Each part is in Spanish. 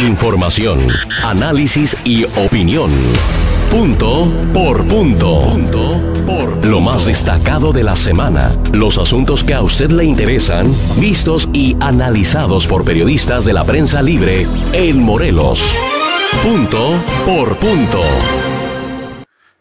Información, análisis y opinión. Punto por punto. Punto por lo más destacado de la semana. Los asuntos que a usted le interesan, vistos y analizados por periodistas de la prensa libre en Morelos. Punto por punto.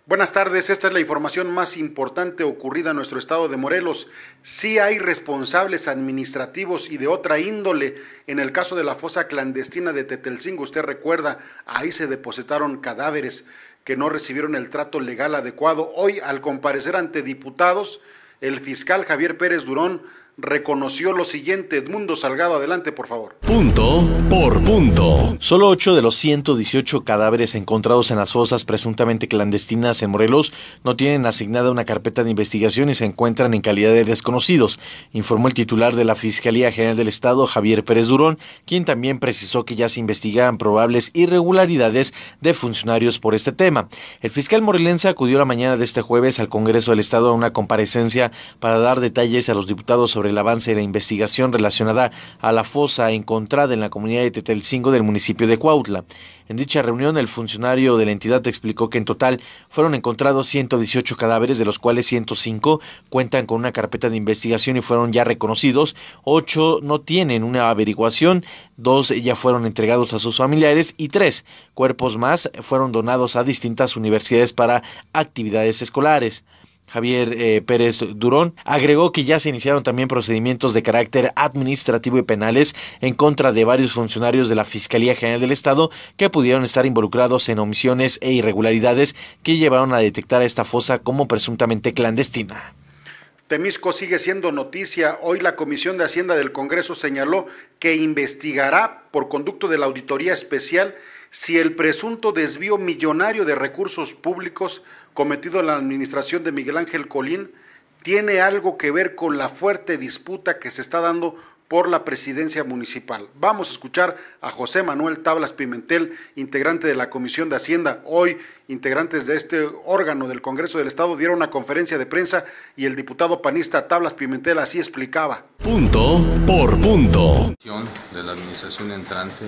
Buenas tardes, esta es la información más importante ocurrida en nuestro estado de Morelos. Sí hay responsables administrativos y de otra índole. En el caso de la fosa clandestina de Tetelcingo, usted recuerda, ahí se depositaron cadáveres que no recibieron el trato legal adecuado. Hoy, al comparecer ante diputados, el fiscal Javier Pérez Durón reconoció lo siguiente. Edmundo Salgado, adelante, por favor. Punto por punto. Solo 8 de los 118 cadáveres encontrados en las fosas presuntamente clandestinas en Morelos no tienen asignada una carpeta de investigación y se encuentran en calidad de desconocidos, informó el titular de la Fiscalía General del Estado, Javier Pérez Durón, quien también precisó que ya se investigan probables irregularidades de funcionarios por este tema. El fiscal morelense acudió la mañana de este jueves al Congreso del Estado a una comparecencia para dar detalles a los diputados sobre el avance de la investigación relacionada a la fosa encontrada en la comunidad de Tetelcingo del municipio de Cuautla. En dicha reunión, el funcionario de la entidad explicó que en total fueron encontrados 118 cadáveres, de los cuales 105 cuentan con una carpeta de investigación y fueron ya reconocidos, 8 no tienen una averiguación, dos ya fueron entregados a sus familiares y tres cuerpos más fueron donados a distintas universidades para actividades escolares. Javier eh, Pérez Durón, agregó que ya se iniciaron también procedimientos de carácter administrativo y penales en contra de varios funcionarios de la Fiscalía General del Estado que pudieron estar involucrados en omisiones e irregularidades que llevaron a detectar esta fosa como presuntamente clandestina. Temisco sigue siendo noticia. Hoy la Comisión de Hacienda del Congreso señaló que investigará por conducto de la Auditoría Especial si el presunto desvío millonario de recursos públicos cometido en la administración de Miguel Ángel Colín tiene algo que ver con la fuerte disputa que se está dando por la presidencia municipal. Vamos a escuchar a José Manuel Tablas Pimentel, integrante de la Comisión de Hacienda. Hoy, integrantes de este órgano del Congreso del Estado dieron una conferencia de prensa y el diputado panista Tablas Pimentel así explicaba. Punto por punto. De la administración entrante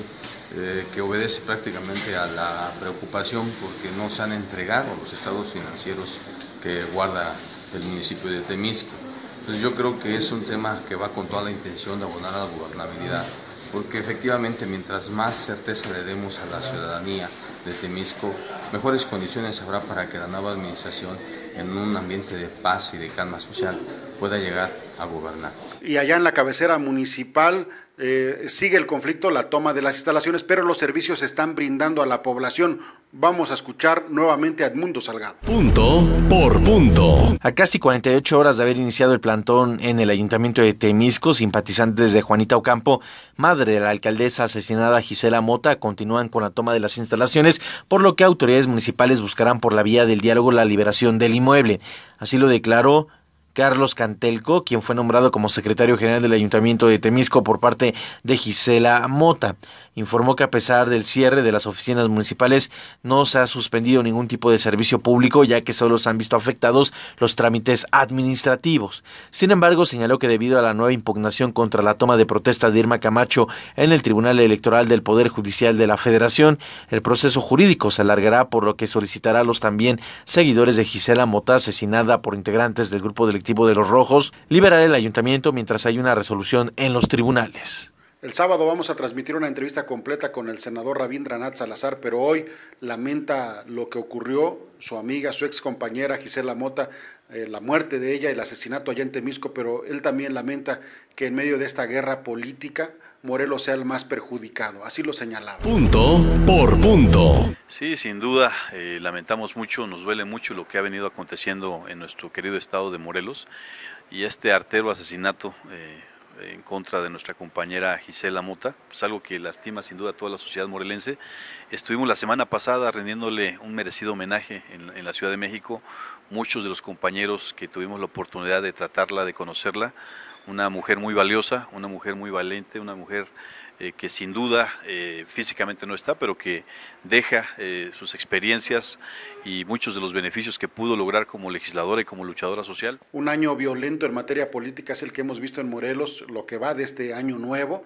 eh, que obedece prácticamente a la preocupación porque no se han entregado los estados financieros que guarda el municipio de Temisco. Entonces yo creo que es un tema que va con toda la intención de abonar a la gobernabilidad, porque efectivamente mientras más certeza le demos a la ciudadanía de Temisco, mejores condiciones habrá para que la nueva administración, en un ambiente de paz y de calma social, pueda llegar a gobernar. Y allá en la cabecera municipal eh, sigue el conflicto, la toma de las instalaciones, pero los servicios se están brindando a la población. Vamos a escuchar nuevamente a Edmundo Salgado. Punto por punto. A casi 48 horas de haber iniciado el plantón en el ayuntamiento de Temisco, simpatizantes de Juanita Ocampo, madre de la alcaldesa asesinada Gisela Mota, continúan con la toma de las instalaciones, por lo que autoridades municipales buscarán por la vía del diálogo la liberación del inmueble. Así lo declaró Carlos Cantelco, quien fue nombrado como secretario general del Ayuntamiento de Temisco por parte de Gisela Mota informó que a pesar del cierre de las oficinas municipales no se ha suspendido ningún tipo de servicio público ya que solo se han visto afectados los trámites administrativos. Sin embargo, señaló que debido a la nueva impugnación contra la toma de protesta de Irma Camacho en el Tribunal Electoral del Poder Judicial de la Federación, el proceso jurídico se alargará por lo que solicitará a los también seguidores de Gisela Mota asesinada por integrantes del grupo delictivo de los Rojos liberar el ayuntamiento mientras hay una resolución en los tribunales. El sábado vamos a transmitir una entrevista completa con el senador Rabindranath Salazar, pero hoy lamenta lo que ocurrió, su amiga, su ex compañera Gisela Mota, eh, la muerte de ella, el asesinato allá en Temisco, pero él también lamenta que en medio de esta guerra política Morelos sea el más perjudicado. Así lo señalaba. Punto por punto. Sí, sin duda, eh, lamentamos mucho, nos duele mucho lo que ha venido aconteciendo en nuestro querido estado de Morelos y este artero asesinato. Eh, en contra de nuestra compañera Gisela Mota, pues algo que lastima sin duda toda la sociedad morelense. Estuvimos la semana pasada rindiéndole un merecido homenaje en, en la Ciudad de México, muchos de los compañeros que tuvimos la oportunidad de tratarla, de conocerla, una mujer muy valiosa, una mujer muy valiente, una mujer eh, que sin duda eh, físicamente no está, pero que deja eh, sus experiencias y muchos de los beneficios que pudo lograr como legisladora y como luchadora social. Un año violento en materia política es el que hemos visto en Morelos, lo que va de este año nuevo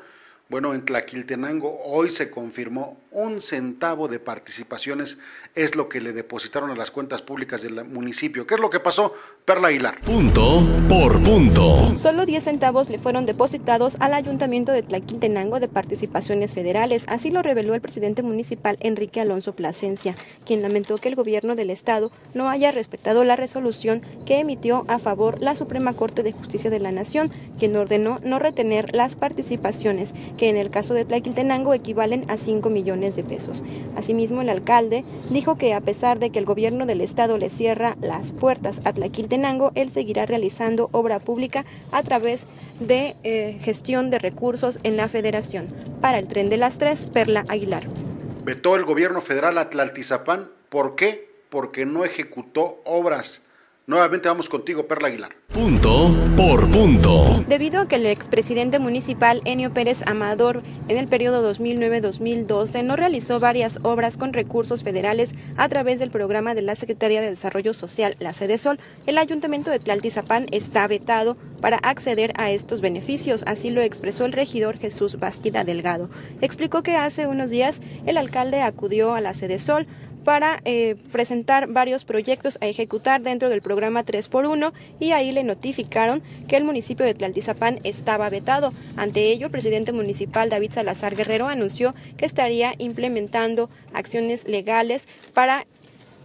Bueno, en Tlaquiltenango hoy se confirmó un centavo de participaciones es lo que le depositaron a las cuentas públicas del municipio. ¿Qué es lo que pasó? Perla Aguilar. Punto por punto. Solo 10 centavos le fueron depositados al ayuntamiento de Tlaquiltenango de participaciones federales. Así lo reveló el presidente municipal Enrique Alonso Plasencia, quien lamentó que el gobierno del estado no haya respetado la resolución que emitió a favor la Suprema Corte de Justicia de la Nación, quien ordenó no retener las participaciones que en el caso de Tlaquiltenango equivalen a 5 millones de pesos. Asimismo, el alcalde dijo que a pesar de que el gobierno del estado le cierra las puertas a Tlaquiltenango, él seguirá realizando obra pública a través de eh, gestión de recursos en la federación. Para el tren de las tres, Perla Aguilar. Vetó el gobierno federal a Tlaltizapán. ¿Por qué? Porque no ejecutó obras Nuevamente vamos contigo, Perla Aguilar. Punto por punto. Debido a que el expresidente municipal Enio Pérez Amador en el periodo 2009-2012 no realizó varias obras con recursos federales a través del programa de la Secretaría de Desarrollo Social, la Sede Sol, el ayuntamiento de Tlaltizapán está vetado para acceder a estos beneficios. Así lo expresó el regidor Jesús Bastida Delgado. Explicó que hace unos días el alcalde acudió a la Sede Sol para eh, presentar varios proyectos a ejecutar dentro del programa 3x1 y ahí le notificaron que el municipio de Tlaltizapán estaba vetado. Ante ello, el presidente municipal David Salazar Guerrero anunció que estaría implementando acciones legales para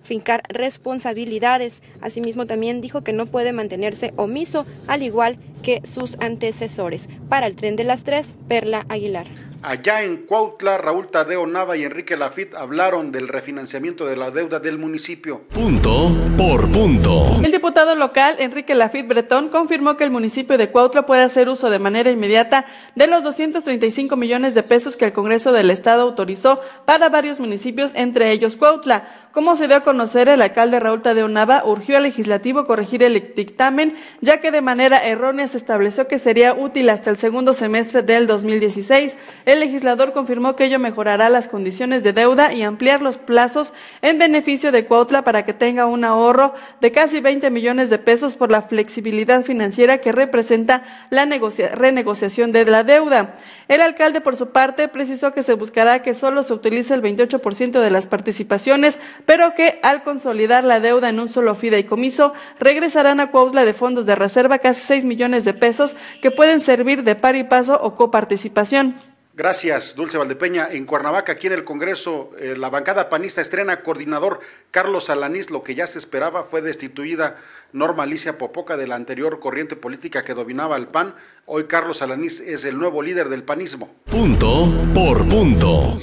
fincar responsabilidades. Asimismo, también dijo que no puede mantenerse omiso, al igual que sus antecesores. Para el tren de las tres, Perla Aguilar. Allá en Cuautla, Raúl Tadeo Nava y Enrique Lafitte hablaron del refinanciamiento de la deuda del municipio. Punto por punto. El diputado local, Enrique Lafitte Bretón, confirmó que el municipio de Cuautla puede hacer uso de manera inmediata de los 235 millones de pesos que el Congreso del Estado autorizó para varios municipios, entre ellos Cuautla. Como se dio a conocer, el alcalde Raúl Tadeo Nava urgió al legislativo corregir el dictamen, ya que de manera errónea se estableció que sería útil hasta el segundo semestre del 2016. El legislador confirmó que ello mejorará las condiciones de deuda y ampliar los plazos en beneficio de Cuautla para que tenga un ahorro de casi 20 millones de pesos por la flexibilidad financiera que representa la renegociación de la deuda. El alcalde, por su parte, precisó que se buscará que solo se utilice el 28% de las participaciones pero que al consolidar la deuda en un solo fideicomiso, regresarán a Cuautla de fondos de reserva casi 6 millones de pesos que pueden servir de par y paso o coparticipación. Gracias, Dulce Valdepeña. En Cuernavaca, aquí en el Congreso, eh, la bancada panista estrena coordinador Carlos Alanís. Lo que ya se esperaba fue destituida Norma Alicia Popoca de la anterior corriente política que dominaba el PAN. Hoy Carlos Alanís es el nuevo líder del panismo. Punto por punto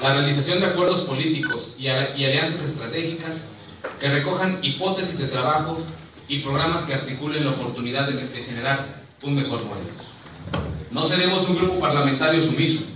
la realización de acuerdos políticos y, alianzas estratégicas que recojan hipótesis de trabajo y programas que articulen la oportunidad de, de generar un mejor modelo. No seremos un grupo parlamentario sumiso.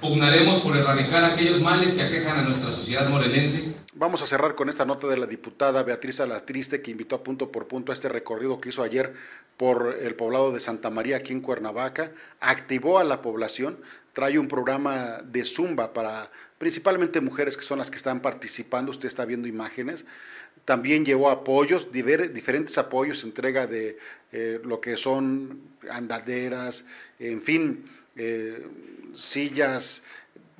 Pugnaremos por erradicar aquellos males que aquejan a nuestra sociedad morelense Vamos a cerrar con esta nota de la diputada Beatriz Alatriste, que invitó a punto por punto a este recorrido que hizo ayer por el poblado de Santa María, aquí en Cuernavaca. Activó a la población, trae un programa de zumba para principalmente mujeres que son las que están participando. Usted está viendo imágenes. También llevó apoyos, diferentes apoyos, entrega de eh, lo que son andaderas, en fin, eh, sillas,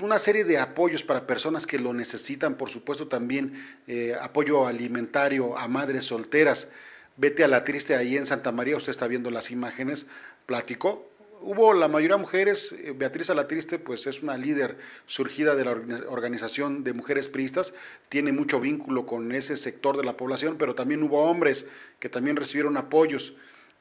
una serie de apoyos para personas que lo necesitan, por supuesto también eh, apoyo alimentario a madres solteras. Vete a la triste ahí en Santa María, usted está viendo las imágenes, platicó. Hubo la mayoría mujeres, eh, Beatriz Alatriste pues es una líder surgida de la organización de mujeres priistas, tiene mucho vínculo con ese sector de la población, pero también hubo hombres que también recibieron apoyos.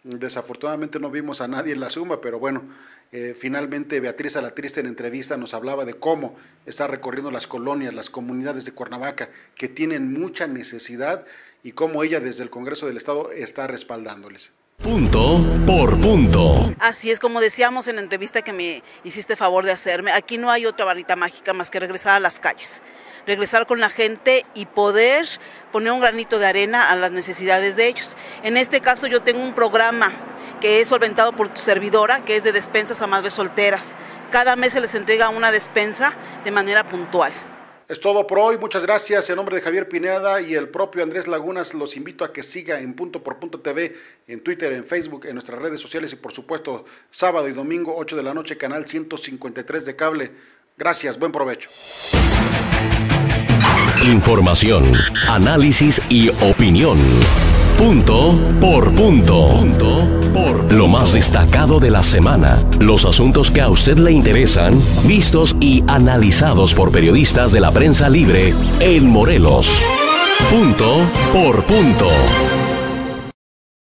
Desafortunadamente no vimos a nadie en la suma, pero bueno, eh, finalmente Beatriz Alatriste en entrevista nos hablaba de cómo está recorriendo las colonias, las comunidades de Cuernavaca, que tienen mucha necesidad y cómo ella desde el Congreso del Estado está respaldándoles. Punto por punto. Así es, como decíamos en la entrevista que me hiciste favor de hacerme, aquí no hay otra varita mágica más que regresar a las calles regresar con la gente y poder poner un granito de arena a las necesidades de ellos. En este caso yo tengo un programa que es solventado por tu servidora, que es de despensas a madres solteras. Cada mes se les entrega una despensa de manera puntual. Es todo por hoy. Muchas gracias. En nombre de Javier Pineda y el propio Andrés Lagunas, los invito a que siga en Punto por Punto TV, en Twitter, en Facebook, en nuestras redes sociales y por supuesto sábado y domingo 8 de la noche, canal 153 de cable. Gracias. Buen provecho. Información, análisis y opinión. Punto por punto. Punto por lo más destacado de la semana. Los asuntos que a usted le interesan, vistos y analizados por periodistas de la prensa libre en Morelos. Punto por punto.